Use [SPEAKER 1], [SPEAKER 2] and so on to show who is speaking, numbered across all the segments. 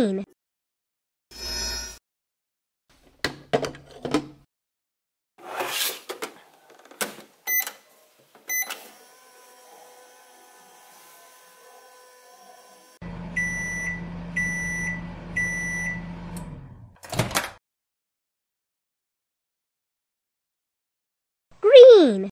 [SPEAKER 1] Green. Green.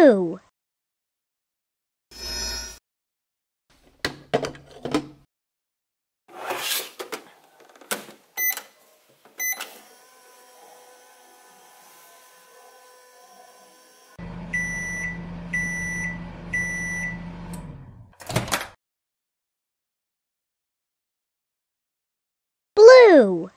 [SPEAKER 1] Blue. Blue.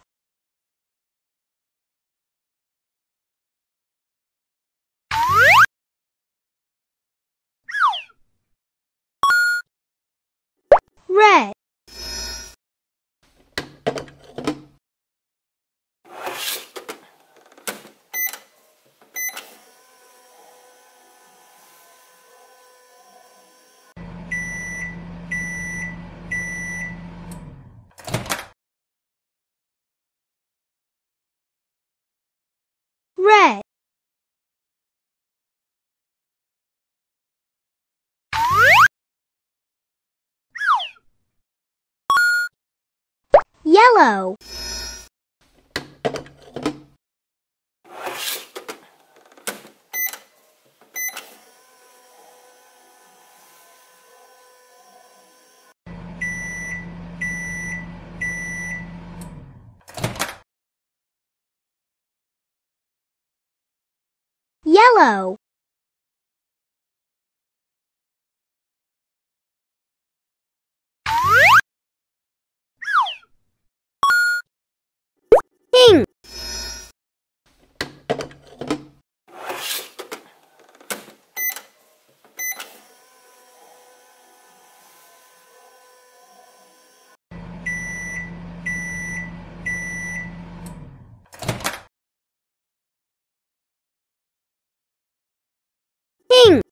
[SPEAKER 1] Red. Red. Yellow. Yellow. thing! thing!